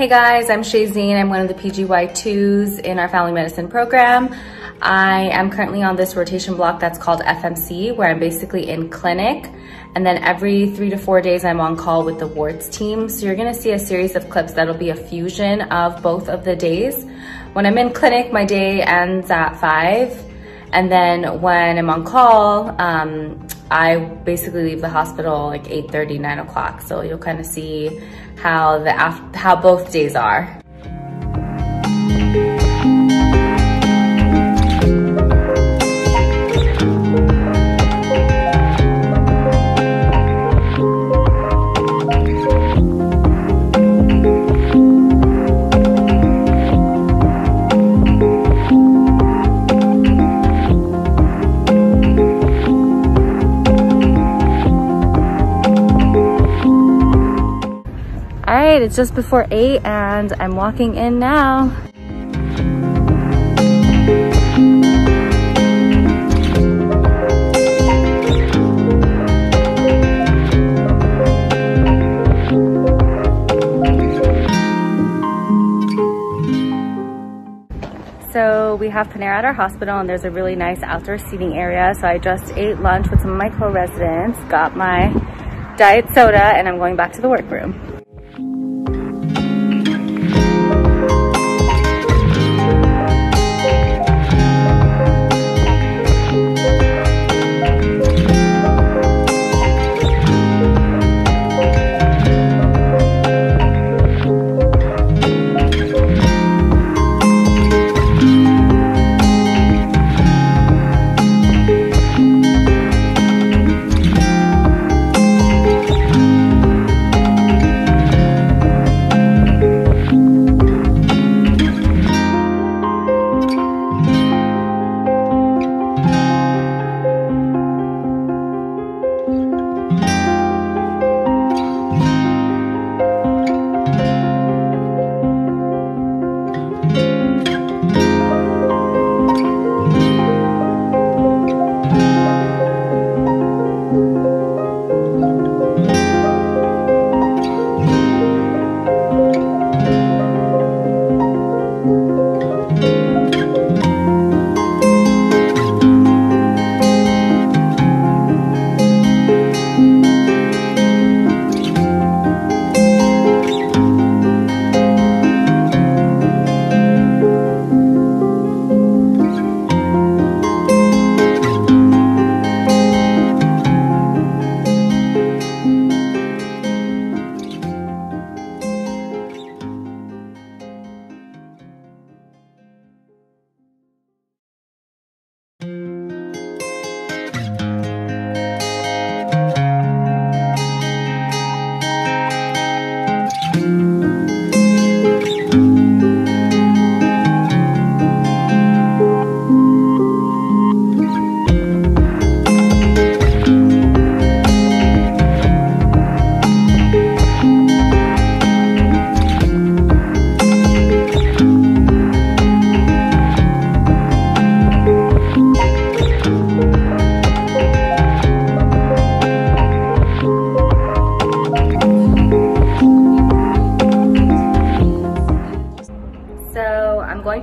Hey guys, I'm Shazine. I'm one of the PGY2s in our family medicine program. I am currently on this rotation block that's called FMC, where I'm basically in clinic. And then every three to four days, I'm on call with the wards team. So you're gonna see a series of clips that'll be a fusion of both of the days. When I'm in clinic, my day ends at five. And then when I'm on call, um, I basically leave the hospital like 8.30, 9 o'clock. So you'll kind of see how, the, how both days are. It's just before eight and I'm walking in now. So we have Panera at our hospital and there's a really nice outdoor seating area. So I just ate lunch with some of my co-residents, got my diet soda, and I'm going back to the workroom.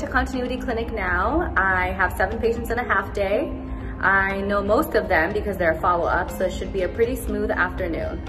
Continuity clinic now. I have seven patients in a half day. I know most of them because they're follow-up, so it should be a pretty smooth afternoon.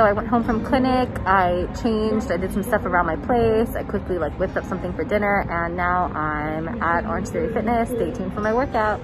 So I went home from clinic, I changed, I did some stuff around my place, I quickly like whipped up something for dinner, and now I'm at Orange Theory Fitness. Stay tuned for my workout.